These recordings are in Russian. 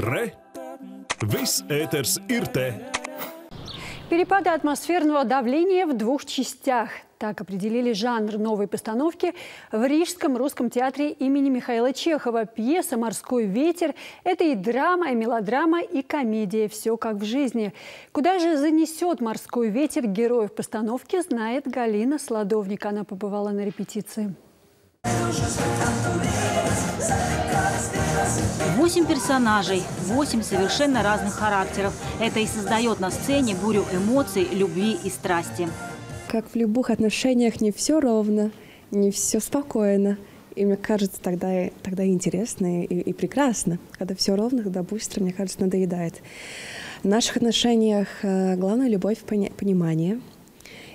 Re! Viss ēters ir te! Перепады атмосферного давления в двух частях. Так определили жанр новой постановки в Рижском русском театре имени Михаила Чехова. Пьеса «Морской ветер» – это и драма, и мелодрама, и комедия. Все как в жизни. Куда же занесет «Морской ветер» героев постановки, знает Галина Сладовник. Она побывала на репетиции. Восемь персонажей, восемь совершенно разных характеров. Это и создает на сцене бурю эмоций, любви и страсти. Как в любых отношениях не все ровно, не все спокойно. И мне кажется, тогда, тогда интересно и, и прекрасно. Когда все ровно, когда быстро, мне кажется, надоедает. В наших отношениях э, главная любовь, понимание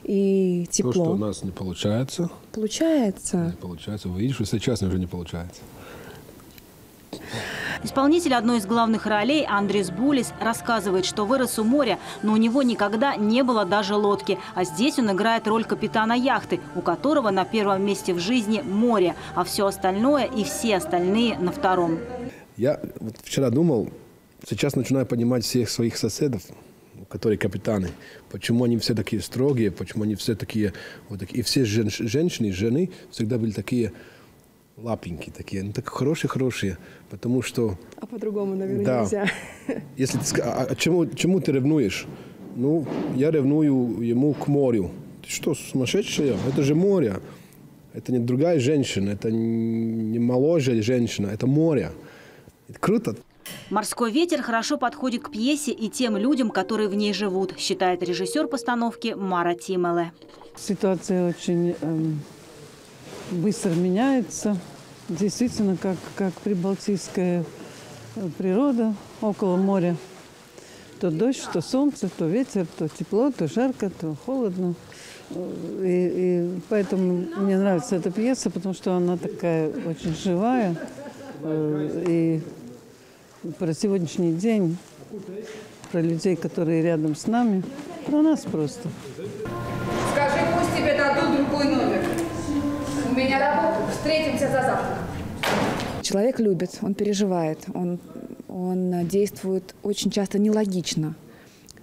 и тепло. То, что у нас не получается. Получается. Не получается. Вы видишь, что сейчас уже не получается. Исполнитель одной из главных ролей Андрес Булис рассказывает, что вырос у моря, но у него никогда не было даже лодки. А здесь он играет роль капитана яхты, у которого на первом месте в жизни море, а все остальное и все остальные на втором. Я вот вчера думал, сейчас начинаю понимать всех своих соседов, которые капитаны, почему они все такие строгие, почему они все такие, вот такие. И все жен, женщины, жены всегда были такие лапеньки такие, ну так хорошие-хорошие, потому что... А по-другому, наверное, да. нельзя. Если ты, а, а чему, чему ты ревнуешь? Ну, я ревную ему к морю. Ты что, сумасшедшая? Это же море. Это не другая женщина, это не моложе женщина, это море. Это круто. «Морской ветер» хорошо подходит к пьесе и тем людям, которые в ней живут, считает режиссер постановки Мара Тимеле. Ситуация очень эм, быстро меняется. Действительно, как, как прибалтийская э, природа около моря. То дождь, то солнце, то ветер, то тепло, то жарко, то холодно. И, и поэтому мне нравится эта пьеса, потому что она такая очень живая. Э, и про сегодняшний день, про людей, которые рядом с нами, про нас просто. За завтраком. Человек любит, он переживает, он, он действует очень часто нелогично.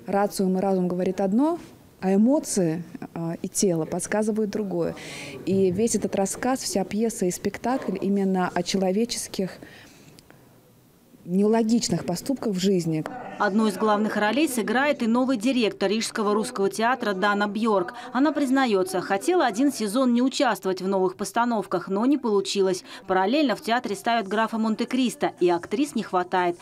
Рациум и разум говорит одно, а эмоции э, и тело подсказывают другое. И весь этот рассказ, вся пьеса и спектакль именно о человеческих нелогичных поступках в жизни. Одну из главных ролей сыграет и новый директор Рижского русского театра Дана Бьорк. Она признается, хотела один сезон не участвовать в новых постановках, но не получилось. Параллельно в театре ставят графа Монте-Кристо, и актрис не хватает.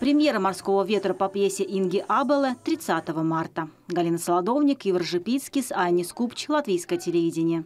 Премьера «Морского ветра» по пьесе Инги Абеле 30 марта. Галина Солодовник, Ивар Жипицкис, Айни Скупч, Латвийское телевидение.